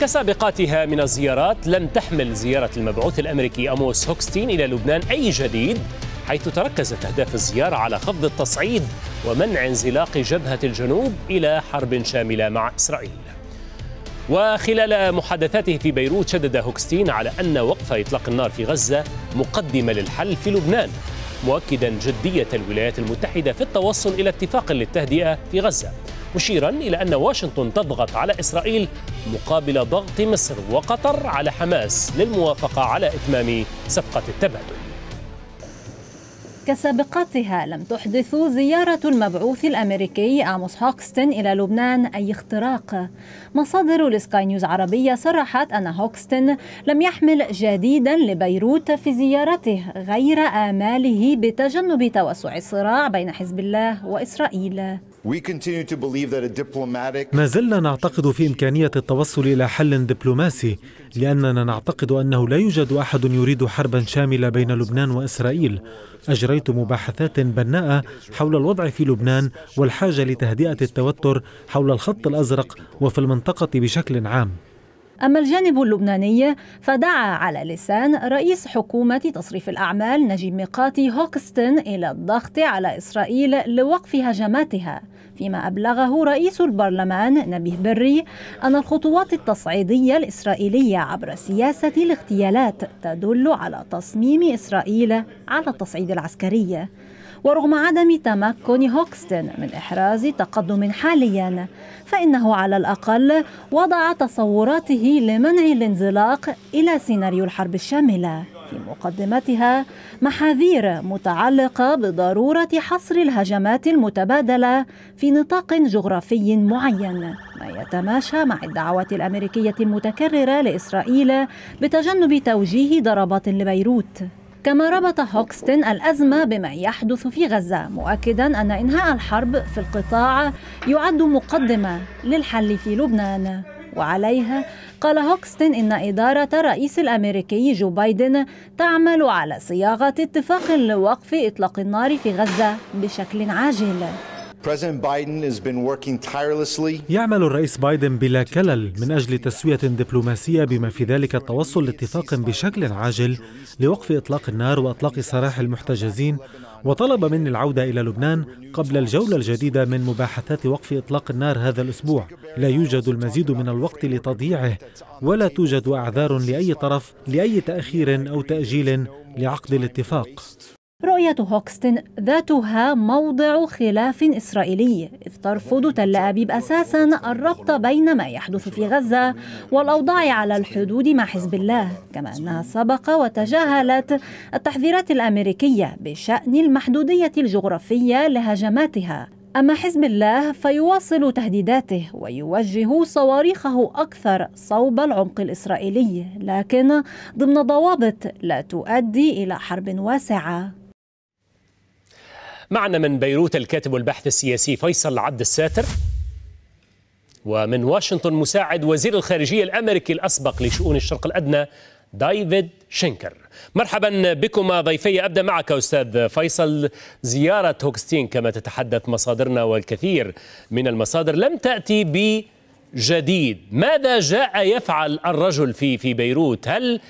كسابقاتها من الزيارات لم تحمل زيارة المبعوث الأمريكي أموس هوكستين إلى لبنان أي جديد حيث تركزت أهداف الزيارة على خفض التصعيد ومنع انزلاق جبهة الجنوب إلى حرب شاملة مع إسرائيل. وخلال محادثاته في بيروت شدد هوكستين على أن وقف إطلاق النار في غزة مقدمة للحل في لبنان مؤكدا جدية الولايات المتحدة في التوصل إلى اتفاق للتهدئة في غزة. مشيرا إلى أن واشنطن تضغط على إسرائيل مقابل ضغط مصر وقطر على حماس للموافقة على إتمام صفقة التبادل. كسابقاتها لم تحدث زيارة المبعوث الأمريكي آموس هوكستن إلى لبنان أي اختراق. مصادر لسكاي نيوز عربية صرحت أن هوكستن لم يحمل جديدا لبيروت في زيارته غير آماله بتجنب توسع الصراع بين حزب الله وإسرائيل. ما زلنا نعتقد في إمكانية التوصل إلى حل دبلوماسي لأننا نعتقد أنه لا يوجد أحد يريد حربا شاملة بين لبنان وإسرائيل. أجريت مباحثات بناءة حول الوضع في لبنان والحاجة لتهدئة التوتر حول الخط الأزرق وفي المنطقة بشكل عام. أما الجانب اللبناني فدعا على لسان رئيس حكومة تصريف الأعمال نجيب ميقاتي هوكستن إلى الضغط على إسرائيل لوقف هجماتها. فيما أبلغه رئيس البرلمان نبيه بري أن الخطوات التصعيدية الإسرائيلية عبر سياسة الاغتيالات تدل على تصميم إسرائيل على التصعيد العسكري. ورغم عدم تمكن هوكستن من إحراز تقدم حاليا فإنه على الأقل وضع تصوراته لمنع الانزلاق إلى سيناريو الحرب الشاملة. في مقدمتها محاذير متعلقة بضرورة حصر الهجمات المتبادلة في نطاق جغرافي معين. ما يتماشى مع الدعوات الأمريكية المتكررة لإسرائيل بتجنب توجيه ضربات لبيروت. كما ربط هوكستن الأزمة بما يحدث في غزة مؤكدا أن إنهاء الحرب في القطاع يعد مقدمة للحل في لبنان. وعليها. قال هوكستن إن إدارة الرئيس الأمريكي جو بايدن تعمل على صياغة اتفاق لوقف إطلاق النار في غزة بشكل عاجل. يعمل الرئيس بايدن بلا كلل من أجل تسوية دبلوماسية بما في ذلك التوصل لاتفاق بشكل عاجل لوقف إطلاق النار وإطلاق سراح المحتجزين وطلب مني العودة إلى لبنان قبل الجولة الجديدة من مباحثات وقف إطلاق النار هذا الأسبوع. لا يوجد المزيد من الوقت لتضييعه ولا توجد أعذار لأي طرف لأي تأخير أو تأجيل لعقد الاتفاق. رؤية هوكستن ذاتها موضع خلاف إسرائيلي إذ ترفض تل أبيب أساسا الربط بين ما يحدث في غزة والأوضاع على الحدود مع حزب الله كما أنها سبق وتجاهلت التحذيرات الأمريكية بشأن المحدودية الجغرافية لهجماتها. أما حزب الله فيواصل تهديداته ويوجه صواريخه أكثر صوب العمق الإسرائيلي لكن ضمن ضوابط لا تؤدي إلى حرب واسعة. معنا من بيروت الكاتب والباحث السياسي فيصل عبد الساتر ومن واشنطن مساعد وزير الخارجية الأمريكي الأسبق لشؤون الشرق الأدنى دايفيد شينكر. مرحبا بكم ضيفي أبدأ معك أستاذ فيصل. زيارة هوكستين كما تتحدث مصادرنا والكثير من المصادر لم تأتي بجديد. ماذا جاء يفعل الرجل في في بيروت؟ هل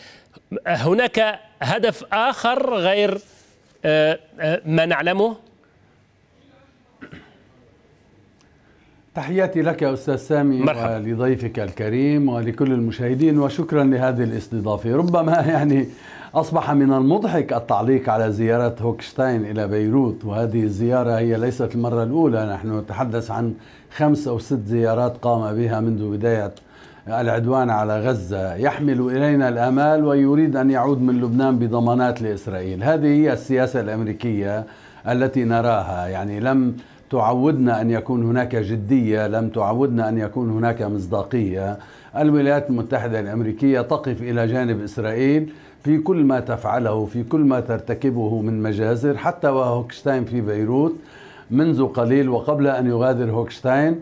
هناك هدف آخر غير ما نعلمه؟ تحياتي لك يا أستاذ سامي مرحبا. ولضيفك الكريم ولكل المشاهدين وشكرا لهذه الاستضافة. ربما يعني أصبح من المضحك التعليق على زيارة هوكشتاين إلى بيروت وهذه الزيارة هي ليست المرة الأولى. نحن نتحدث عن خمس أو ست زيارات قام بها منذ بداية العدوان على غزة. يحمل إلينا الآمال ويريد أن يعود من لبنان بضمانات لإسرائيل. هذه هي السياسة الأمريكية التي نراها. يعني لم تعودنا أن يكون هناك جدية، لم تعودنا أن يكون هناك مصداقية. الولايات المتحدة الأمريكية تقف إلى جانب إسرائيل في كل ما تفعله، في كل ما ترتكبه من مجازر، حتى وهوكشتاين في بيروت منذ قليل وقبل أن يغادر هوكشتاين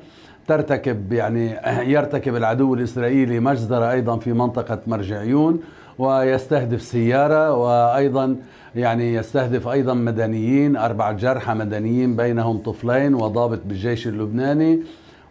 ترتكب يعني يرتكب العدو الإسرائيلي مجزرة أيضا في منطقة مرجعيون ويستهدف سيارة وأيضا يعني يستهدف أيضا مدنيين أربع جرحى مدنيين بينهم طفلين وضابط بالجيش اللبناني.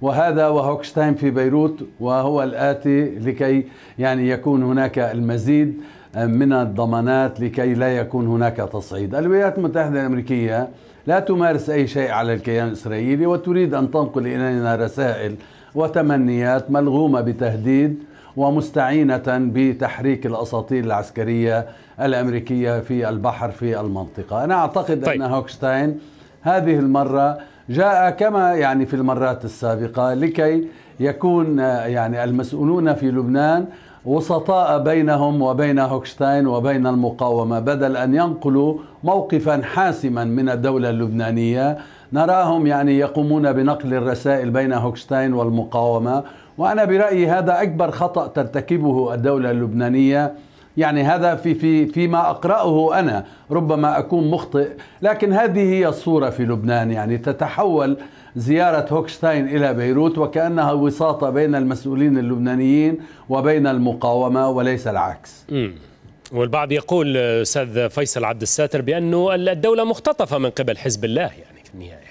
وهذا وهوكشتاين في بيروت وهو الآتي لكي يعني يكون هناك المزيد من الضمانات لكي لا يكون هناك تصعيد. الولايات المتحدة الأمريكية لا تمارس أي شيء على الكيان الإسرائيلي وتريد أن تنقل إلينا رسائل وتمنيات ملغومة بتهديد ومستعينة بتحريك الأساطيل العسكرية الأمريكية في البحر في المنطقة أنا أعتقد طيب. أن هوكشتاين هذه المرة جاء كما يعني في المرات السابقة لكي يكون يعني المسؤولون في لبنان وسطاء بينهم وبين هوكشتاين وبين المقاومة بدل أن ينقلوا موقفا حاسما من الدولة اللبنانية نراهم يعني يقومون بنقل الرسائل بين هوكشتاين والمقاومة وأنا برأيي هذا أكبر خطأ ترتكبه الدولة اللبنانية يعني هذا في في فيما أقرأه أنا ربما أكون مخطئ لكن هذه هي الصورة في لبنان يعني تتحول زيارة هوكشتاين إلى بيروت وكأنها وساطة بين المسؤولين اللبنانيين وبين المقاومة وليس العكس. م. والبعض يقول أستاذ فيصل عبد الساتر بانه الدولة مختطفة من قبل حزب الله يعني في النهاية.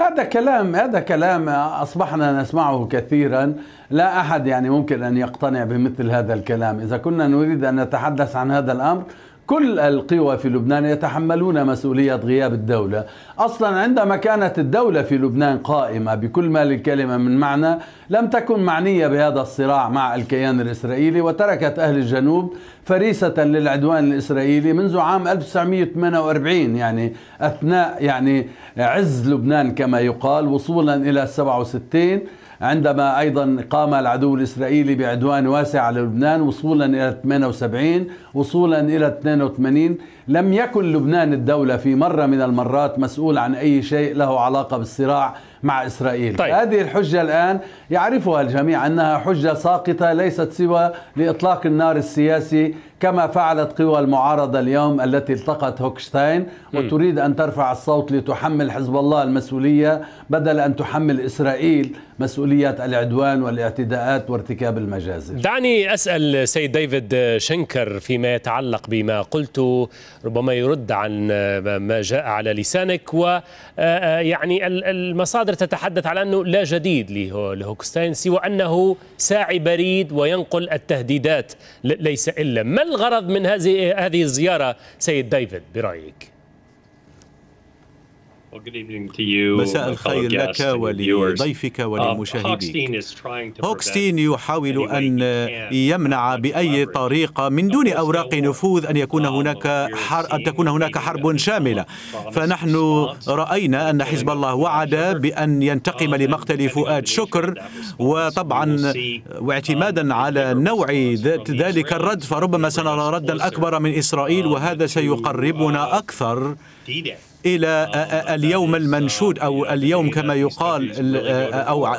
هذا كلام هذا كلام أصبحنا نسمعه كثيرا. لا أحد يعني ممكن أن يقتنع بمثل هذا الكلام. إذا كنا نريد أن نتحدث عن هذا الأمر كل القوى في لبنان يتحملون مسؤولية غياب الدولة. أصلا عندما كانت الدولة في لبنان قائمة بكل ما للكلمة من معنى لم تكن معنية بهذا الصراع مع الكيان الإسرائيلي وتركت أهل الجنوب فريسة للعدوان الإسرائيلي منذ عام 1948 يعني أثناء يعني عز لبنان كما يقال وصولا إلى 67 عندما أيضا قام العدو الإسرائيلي بعدوان واسع على لبنان وصولا إلى 78 وصولا إلى 82 لم يكن لبنان الدولة في مرة من المرات مسؤول عن أي شيء له علاقة بالصراع مع إسرائيل. طيب. هذه الحجة الآن يعرفها الجميع أنها حجة ساقطة ليست سوى لإطلاق النار السياسي كما فعلت قوى المعارضة اليوم التي التقت هوكشتاين. وتريد أن ترفع الصوت لتحمل حزب الله المسؤولية بدل أن تحمل إسرائيل مسؤولية العدوان والاعتداءات وارتكاب المجازر. دعني أسأل سيد ديفيد شنكر فيما يتعلق بما قلت ربما يرد عن ما جاء على لسانك ويعني المصادر تتحدث على أنه لا جديد لهوكستاين سوى أنه ساعي بريد وينقل التهديدات ليس إلا ما الغرض من هذه هذه الزيارة سيد ديفيد برأيك؟ مساء الخير لك ولضيفك uh, وللمشاهدين. هوكستين يحاول أن يمنع بأي طريقة من دون أوراق نفوذ أن يكون هناك حر... أن تكون هناك حرب شاملة. فنحن رأينا أن حزب الله وعد بأن ينتقم uh, لمقتل فؤاد شكر. وطبعا واعتمادا على نوع ذلك الرد فربما سنرى ردا أكبر من إسرائيل وهذا سيقربنا أكثر. إلى اليوم المنشود أو اليوم كما يقال أو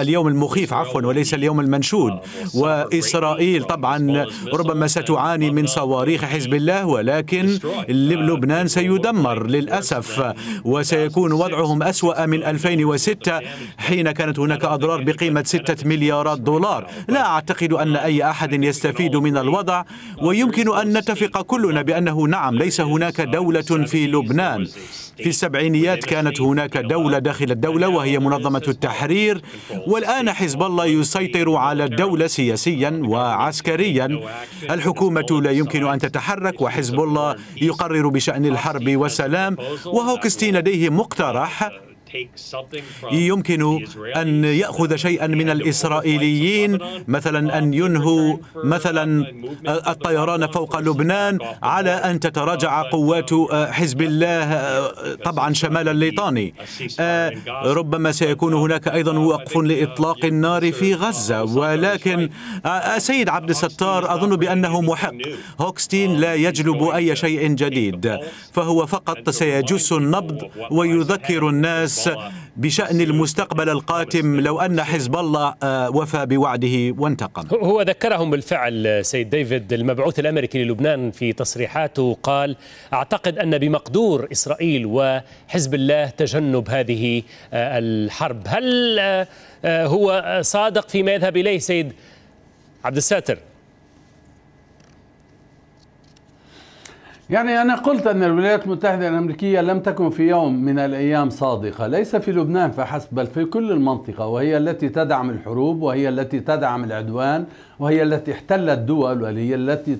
اليوم المخيف عفوا وليس اليوم المنشود. وإسرائيل طبعا ربما ستعاني من صواريخ حزب الله ولكن لبنان سيدمر للأسف وسيكون وضعهم أسوأ من 2006 حين كانت هناك أضرار بقيمة 6 مليارات دولار. لا أعتقد أن أي أحد يستفيد من الوضع ويمكن أن نتفق كلنا بأنه نعم ليس هناك دولة في لبنان. في السبعينيات كانت هناك دولة داخل الدولة وهي منظمة التحرير والآن حزب الله يسيطر على الدولة سياسيا وعسكريا. الحكومة لا يمكن أن تتحرك وحزب الله يقرر بشأن الحرب والسلام. وهوكستين لديه مقترح يمكن أن يأخذ شيئا من الإسرائيليين مثلا أن ينهوا مثلا الطيران فوق لبنان على أن تتراجع قوات حزب الله طبعا شمال الليطاني ربما سيكون هناك أيضا وقف لإطلاق النار في غزة. ولكن السيد عبد الستار أظن بأنه محق هوكستين لا يجلب أي شيء جديد. فهو فقط سيجس النبض ويذكر الناس بشأن المستقبل القاتم لو أن حزب الله آه، وفى بوعده وانتقم. هو ذكرهم بالفعل سيد ديفيد المبعوث الأمريكي للبنان في تصريحاته قال أعتقد أن بمقدور إسرائيل وحزب الله تجنب هذه آه، الحرب. هل آه، هو صادق فيما يذهب إليه سيد عبد الساتر يعني أنا قلت أن الولايات المتحدة الأمريكية لم تكن في يوم من الأيام صادقة ليس في لبنان فحسب بل في كل المنطقة وهي التي تدعم الحروب وهي التي تدعم العدوان وهي التي احتلت دول وهي التي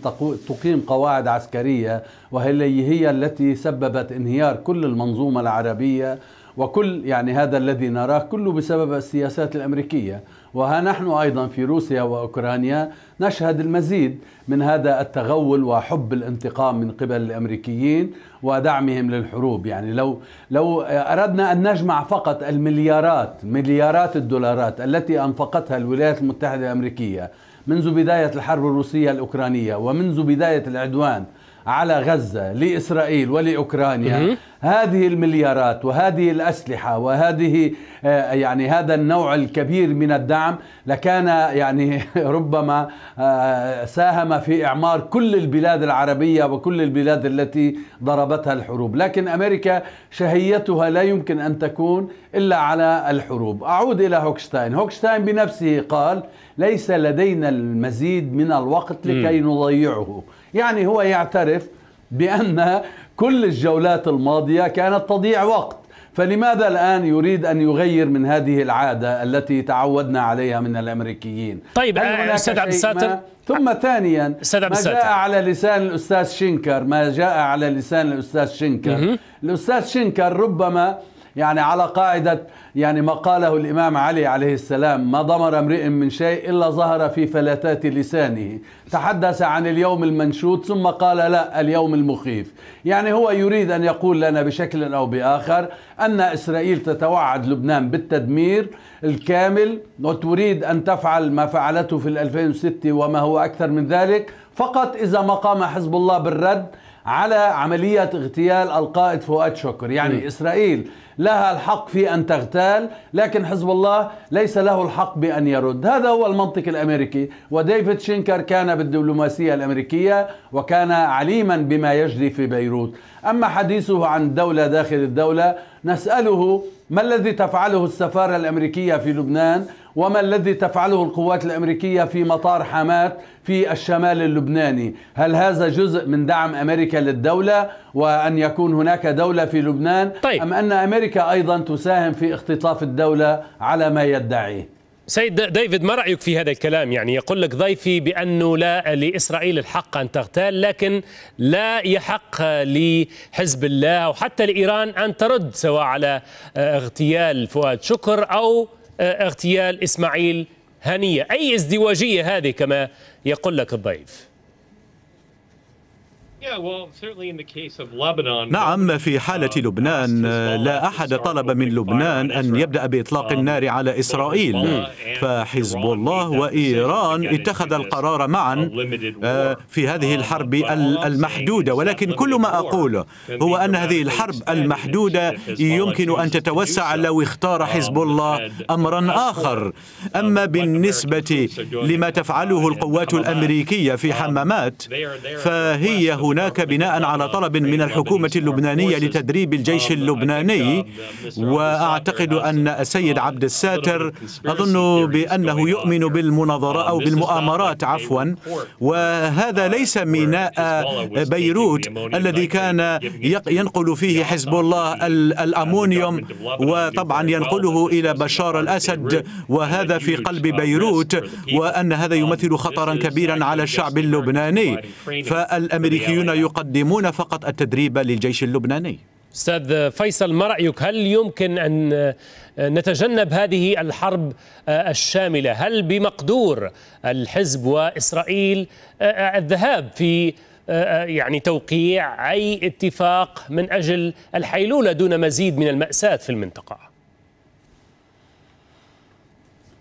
تقيم قواعد عسكرية وهي هي التي سببت انهيار كل المنظومة العربية وكل يعني هذا الذي نراه كله بسبب السياسات الأمريكية. وها نحن أيضا في روسيا وأوكرانيا نشهد المزيد من هذا التغول وحب الانتقام من قبل الأمريكيين ودعمهم للحروب. يعني لو لو أردنا أن نجمع فقط المليارات مليارات الدولارات التي أنفقتها الولايات المتحدة الأمريكية منذ بداية الحرب الروسية الأوكرانية ومنذ بداية العدوان على غزة لإسرائيل ولأوكرانيا. هذه المليارات وهذه الأسلحة وهذه آه، يعني هذا النوع الكبير من الدعم لكان يعني ربما آه، ساهم في إعمار كل البلاد العربية وكل البلاد التي ضربتها الحروب. لكن أمريكا شهيتها لا يمكن أن تكون إلا على الحروب. أعود إلى هوكشتاين. هوكشتاين بنفسه قال ليس لدينا المزيد من الوقت لكي نضيعه. يعني هو يعترف بأن كل الجولات الماضية كانت تضيع وقت. فلماذا الآن يريد أن يغير من هذه العادة التي تعودنا عليها من الأمريكيين؟ طيب أستاذ عبد الساتر؟ ثم ثانيا ما جاء على لسان الأستاذ شنكر ما جاء على لسان الأستاذ شنكر الأستاذ شنكر ربما يعني على قاعدة يعني ما قاله الإمام علي عليه السلام ما ضمر امرئ من شيء إلا ظهر في فلتات لسانه. تحدث عن اليوم المنشود ثم قال لا اليوم المخيف. يعني هو يريد أن يقول لنا بشكل أو بآخر أن إسرائيل تتوعد لبنان بالتدمير الكامل وتريد أن تفعل ما فعلته في 2006 وما هو أكثر من ذلك. فقط إذا ما قام حزب الله بالرد على عملية اغتيال القائد فؤاد شكر. يعني م. إسرائيل لها الحق في أن تغتال لكن حزب الله ليس له الحق بأن يرد. هذا هو المنطق الأمريكي. وديفيد شينكر كان بالدبلوماسية الأمريكية وكان عليما بما يجري في بيروت. أما حديثه عن دولة داخل الدولة نسأله ما الذي تفعله السفارة الأمريكية في لبنان وما الذي تفعله القوات الأمريكية في مطار حماة في الشمال اللبناني؟ هل هذا جزء من دعم أمريكا للدولة وأن يكون هناك دولة في لبنان؟ طيب. أم أن أمريكا أيضا تساهم في اختطاف الدولة على ما يدعيه سيد ديفيد ما رأيك في هذا الكلام؟ يعني يقول لك ضيفي بأنه لا لإسرائيل الحق أن تغتال لكن لا يحق لحزب الله وحتى لإيران أن ترد سواء على اغتيال فؤاد شكر أو اغتيال إسماعيل هنية. أي ازدواجية هذه كما يقول لك الضيف. نعم في حالة لبنان لا أحد طلب من لبنان أن يبدأ بإطلاق النار على إسرائيل. فحزب الله وإيران اتخذ القرار معا آه، في هذه الحرب المحدودة. ولكن كل ما أقوله هو أن هذه الحرب المحدودة يمكن أن تتوسع لو اختار حزب الله أمرا آخر. أما بالنسبة لما تفعله القوات الأمريكية في حمامات فهي هناك بناء على طلب من الحكومة اللبنانية لتدريب الجيش اللبناني وأعتقد أن السيد عبد الساتر أظن بأنه يؤمن بالمناظرة أو بالمؤامرات عفوا. وهذا ليس ميناء بيروت الذي كان ينقل فيه حزب الله الأمونيوم وطبعا ينقله إلى بشار الأسد وهذا في قلب بيروت وأن هذا يمثل خطرا كبيرا على الشعب اللبناني. فالأمريكيون الحوثيون يقدمون فقط التدريب للجيش اللبناني. أستاذ فيصل ما رايك هل يمكن أن نتجنب هذه الحرب الشاملة؟ هل بمقدور الحزب وإسرائيل الذهاب في يعني توقيع أي اتفاق من أجل الحيلولة دون مزيد من المأساة في المنطقة؟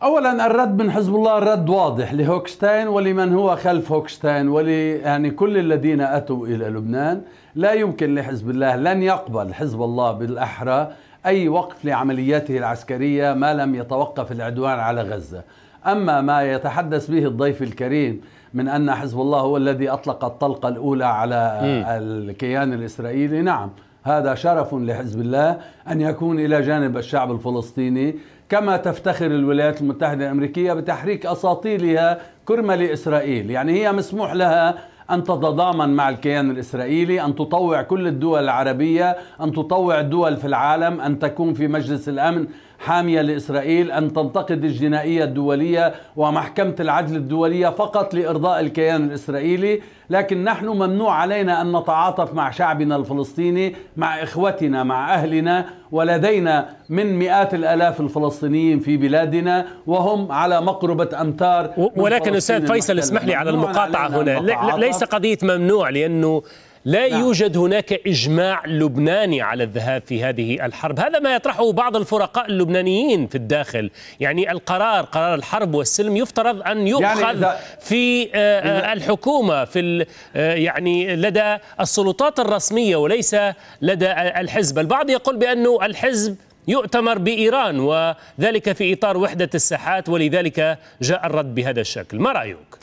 اولا الرد من حزب الله الرد واضح لهوكشتاين ولمن هو خلف هوكشتاين ول يعني كل الذين أتوا إلى لبنان. لا يمكن لحزب الله لن يقبل حزب الله بالأحرى أي وقف لعملياته العسكرية ما لم يتوقف العدوان على غزة. أما ما يتحدث به الضيف الكريم من أن حزب الله هو الذي أطلق الطلقة الأولى على الكيان الإسرائيلي نعم هذا شرف لحزب الله أن يكون إلى جانب الشعب الفلسطيني. كما تفتخر الولايات المتحدة الأمريكية بتحريك أساطيلها كرمة لإسرائيل. يعني هي مسموح لها أن تتضامن مع الكيان الإسرائيلي أن تطوع كل الدول العربية أن تطوع الدول في العالم أن تكون في مجلس الأمن حامية لإسرائيل أن تنتقد الجنائية الدولية ومحكمة العدل الدولية فقط لإرضاء الكيان الإسرائيلي لكن نحن ممنوع علينا أن نتعاطف مع شعبنا الفلسطيني مع إخوتنا مع أهلنا ولدينا من مئات الآلاف الفلسطينيين في بلادنا وهم على مقربة أمتار ولكن أستاذ فيصل اسمح لي على المقاطعة هنا. ليس قضية ممنوع لأنه لا نعم. يوجد هناك إجماع لبناني على الذهاب في هذه الحرب هذا ما يطرحه بعض الفرقاء اللبنانيين في الداخل يعني القرار قرار الحرب والسلم يفترض أن يؤخذ يعني في آه، آه، الحكومة في آه، يعني لدى السلطات الرسمية وليس لدى الحزب البعض يقول بأنه الحزب يؤتمر بإيران وذلك في إطار وحدة الساحات ولذلك جاء الرد بهذا الشكل ما رأيك؟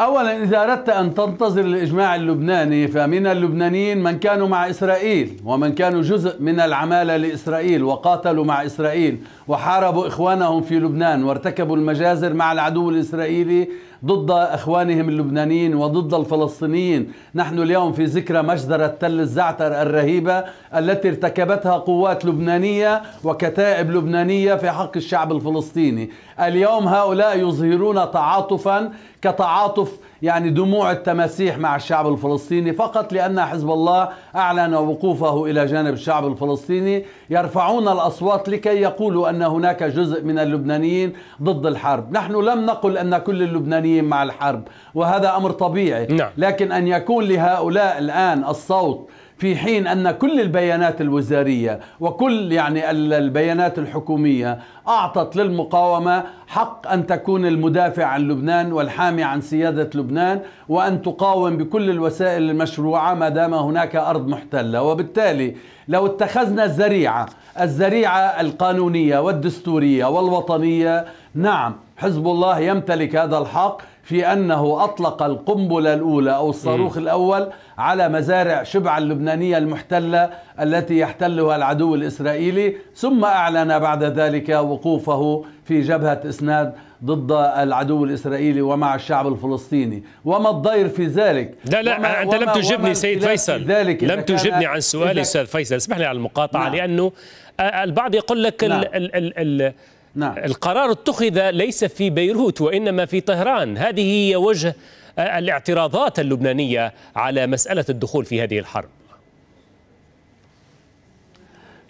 اولا إذا أردت أن تنتظر الإجماع اللبناني فمن اللبنانيين من كانوا مع إسرائيل ومن كانوا جزء من العمالة لإسرائيل وقاتلوا مع إسرائيل وحاربوا إخوانهم في لبنان وارتكبوا المجازر مع العدو الإسرائيلي ضد إخوانهم اللبنانيين وضد الفلسطينيين، نحن اليوم في ذكرى مجزرة تل الزعتر الرهيبة التي ارتكبتها قوات لبنانية وكتائب لبنانية في حق الشعب الفلسطيني، اليوم هؤلاء يظهرون تعاطفا كتعاطف يعني دموع التماسيح مع الشعب الفلسطيني فقط لأن حزب الله أعلن وقوفه إلى جانب الشعب الفلسطيني. يرفعون الأصوات لكي يقولوا أن هناك جزء من اللبنانيين ضد الحرب. نحن لم نقل أن كل اللبنانيين مع الحرب وهذا أمر طبيعي. نعم. لكن أن يكون لهؤلاء الآن الصوت في حين أن كل البيانات الوزارية وكل يعني البيانات الحكومية أعطت للمقاومة حق أن تكون المدافع عن لبنان والحامي عن سيادة لبنان وأن تقاوم بكل الوسائل المشروعة ما دام هناك أرض محتلة. وبالتالي لو اتخذنا الذريعة الذريعة القانونية والدستورية والوطنية نعم حزب الله يمتلك هذا الحق. في أنه أطلق القنبلة الأولى أو الصاروخ م. الأول على مزارع شبع اللبنانية المحتلة التي يحتلها العدو الإسرائيلي ثم أعلن بعد ذلك وقوفه في جبهة إسناد ضد العدو الإسرائيلي ومع الشعب الفلسطيني وما الضير في ذلك لا لا وما أنت لم تجبني سيد فيصل لم تجبني عن سؤالي أستاذ فيصل اسمح لي على المقاطعة نعم. لأنه البعض يقول لك نعم. ال ال ال نعم. القرار اتخذ ليس في بيروت وإنما في طهران. هذه هي وجه الاعتراضات اللبنانية على مسألة الدخول في هذه الحرب.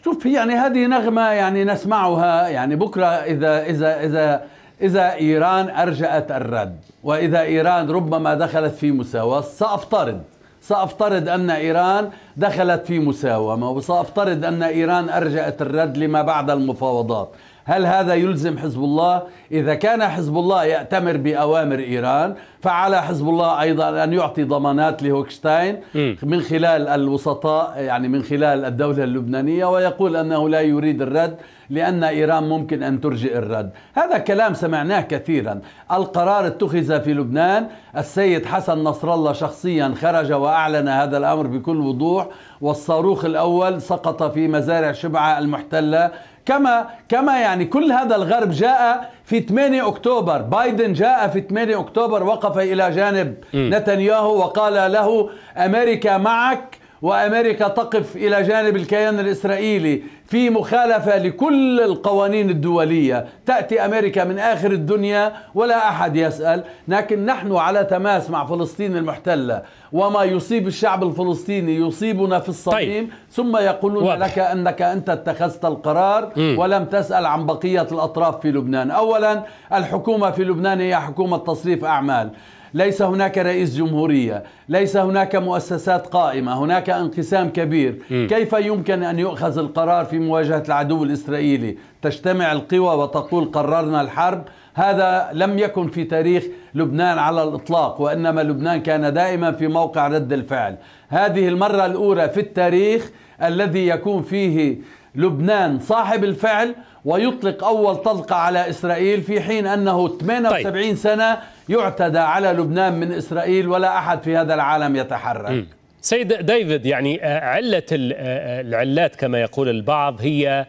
شوف يعني هذه نغمة يعني نسمعها يعني بكرة إذا إذا إذا إذا إيران أرجأت الرد وإذا إيران ربما دخلت في مساواة سأفترض سأفترض أن إيران دخلت في مساومة وسأفترض أن إيران أرجأت الرد لما بعد المفاوضات. هل هذا يلزم حزب الله؟ إذا كان حزب الله يأتمر بأوامر إيران فعلى حزب الله أيضا أن يعطي ضمانات لهوكشتاين من خلال الوسطاء يعني من خلال الدولة اللبنانية ويقول أنه لا يريد الرد لأن إيران ممكن أن ترجئ الرد. هذا كلام سمعناه كثيرا. القرار اتخذ في لبنان السيد حسن نصر الله شخصيا خرج وأعلن هذا الأمر بكل وضوح والصاروخ الأول سقط في مزارع شبعة المحتلة كما كما يعني كل هذا الغرب جاء في 8 أكتوبر. بايدن جاء في 8 أكتوبر وقف إلى جانب نتنياهو وقال له أمريكا معك؟ وأمريكا تقف إلى جانب الكيان الإسرائيلي في مخالفة لكل القوانين الدولية، تأتي أمريكا من آخر الدنيا ولا أحد يسأل، لكن نحن على تماس مع فلسطين المحتلة، وما يصيب الشعب الفلسطيني يصيبنا في الصميم، طيب. ثم يقولون واضح. لك أنك أنت اتخذت القرار م. ولم تسأل عن بقية الأطراف في لبنان، اولا الحكومة في لبنان هي حكومة تصريف أعمال. ليس هناك رئيس جمهورية ليس هناك مؤسسات قائمة هناك انقسام كبير م. كيف يمكن أن يؤخذ القرار في مواجهة العدو الإسرائيلي تجتمع القوى وتقول قررنا الحرب هذا لم يكن في تاريخ لبنان على الإطلاق وإنما لبنان كان دائما في موقع رد الفعل هذه المرة الأولى في التاريخ الذي يكون فيه لبنان صاحب الفعل ويطلق أول طلقة على إسرائيل في حين أنه 78 طيب. سنة يعتدى على لبنان من إسرائيل ولا أحد في هذا العالم يتحرك. سيد ديفيد يعني آه، علة آه، العلات كما يقول البعض هي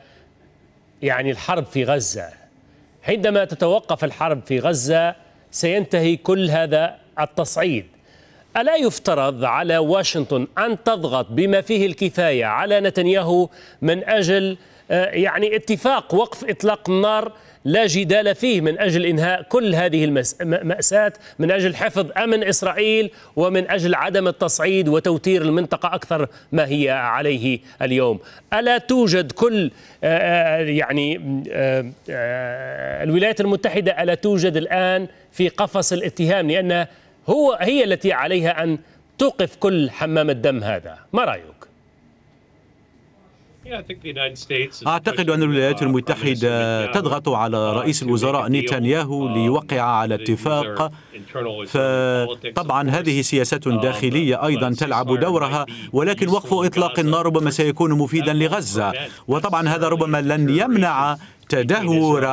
يعني الحرب في غزة. عندما تتوقف الحرب في غزة سينتهي كل هذا التصعيد. ألا يفترض على واشنطن أن تضغط بما فيه الكفاية على نتنياهو من أجل آه، يعني اتفاق وقف إطلاق النار لا جدال فيه من أجل إنهاء كل هذه المأساة من أجل حفظ أمن إسرائيل ومن أجل عدم التصعيد وتوتير المنطقة أكثر ما هي عليه اليوم ألا توجد كل يعني الولايات المتحدة ألا توجد الآن في قفص الاتهام لأن هو هي التي عليها أن توقف كل حمام الدم هذا ما رأيك؟ أعتقد أن الولايات المتحدة تضغط على رئيس الوزراء نتنياهو ليوقع على اتفاق. فطبعا هذه سياسة داخلية أيضا تلعب دورها ولكن وقف إطلاق النار ربما سيكون مفيدا لغزة. وطبعا هذا ربما لن يمنع تدهور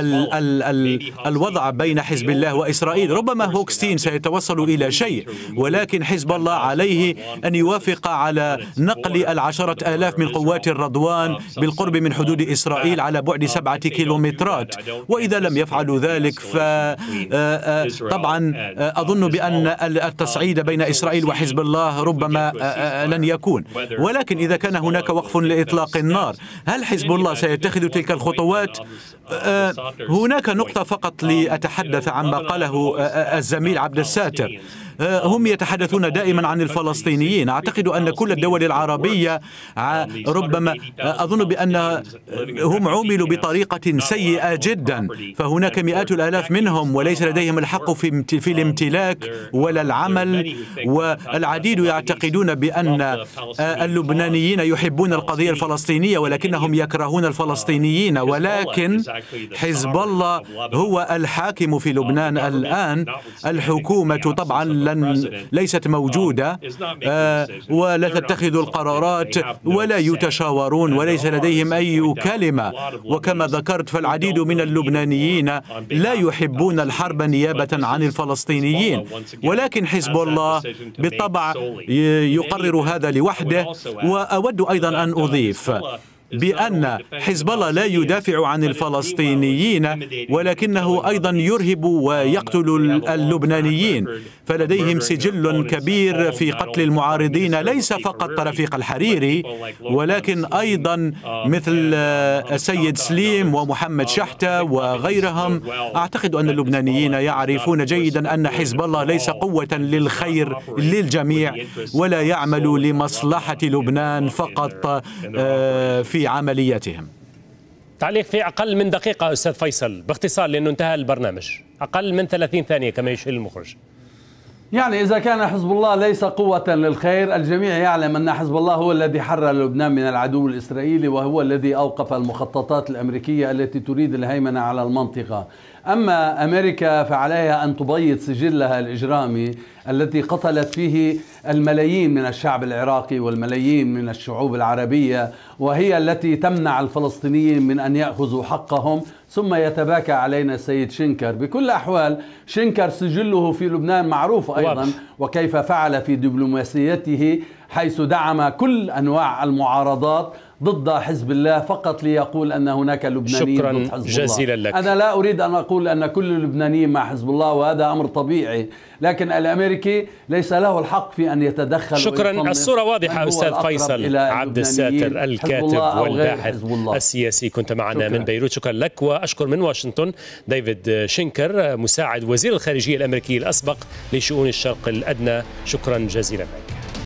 ال ال ال الوضع بين حزب الله وإسرائيل. ربما هوكستين سيتوصل إلى شيء ولكن حزب الله عليه أن يوافق على نقل العشرة آلاف من قوات الرضوان بالقرب من حدود إسرائيل على بعد سبعة كيلومترات. وإذا لم يفعلوا ذلك فطبعا أظن بأن التصعيد بين إسرائيل وحزب الله ربما لن يكون. ولكن إذا كان هناك وقف لإطلاق النار هل حزب الله سيتخذ تلك الخطوات؟ القوات آه، هناك نقطة فقط لأتحدث عما قاله آه، آه، الزميل عبد الساتر. هم يتحدثون دائما عن الفلسطينيين. أعتقد أن كل الدول العربية ربما أظن بأن هم عملوا بطريقة سيئة جدا. فهناك مئات الآلاف منهم وليس لديهم الحق في في الامتلاك ولا العمل. والعديد يعتقدون بأن اللبنانيين يحبون القضية الفلسطينية ولكنهم يكرهون الفلسطينيين. ولكن حزب الله هو الحاكم في لبنان الآن. الحكومة طبعا لن ليست موجودة آه، ولا تتخذ القرارات ولا يتشاورون وليس لديهم أي كلمة. وكما ذكرت فالعديد من اللبنانيين لا يحبون الحرب نيابة عن الفلسطينيين. ولكن حزب الله بالطبع يقرر هذا لوحده وأود أيضا أن أضيف. بأن حزب الله لا يدافع عن الفلسطينيين ولكنه أيضا يرهب ويقتل اللبنانيين. فلديهم سجل كبير في قتل المعارضين ليس فقط رفيق الحريري ولكن أيضا مثل السيد سليم ومحمد شحتة وغيرهم. أعتقد أن اللبنانيين يعرفون جيدا أن حزب الله ليس قوة للخير للجميع ولا يعمل لمصلحة لبنان فقط آه، في عملياتهم. تعليق في أقل من دقيقة أستاذ فيصل باختصار لأنه انتهى البرنامج. أقل من 30 ثانية كما يشير المخرج. يعني إذا كان حزب الله ليس قوة للخير الجميع يعلم أن حزب الله هو الذي حرر لبنان من العدو الإسرائيلي وهو الذي أوقف المخططات الأمريكية التي تريد الهيمنة على المنطقة. أما أمريكا فعليها أن تبيض سجلها الإجرامي التي قتلت فيه الملايين من الشعب العراقي والملايين من الشعوب العربية وهي التي تمنع الفلسطينيين من أن يأخذوا حقهم. ثم يتباكى علينا السيد شنكر. بكل أحوال شنكر سجله في لبنان معروف أيضا وكيف فعل في دبلوماسيته حيث دعم كل أنواع المعارضات. ضد حزب الله فقط ليقول أن هناك لبنانيين شكرا ضد حزب جزيلا الله لك. أنا لا أريد أن أقول أن كل اللبنانيين مع حزب الله وهذا أمر طبيعي. لكن الأمريكي ليس له الحق في أن يتدخل شكرا. الصورة واضحة أستاذ فيصل عبد الساتر الكاتب والباحث السياسي. كنت معنا شكرا. من بيروت. شكرا لك. وأشكر من واشنطن ديفيد شينكر مساعد وزير الخارجية الأمريكي الأسبق لشؤون الشرق الأدنى. شكرا جزيلا لك.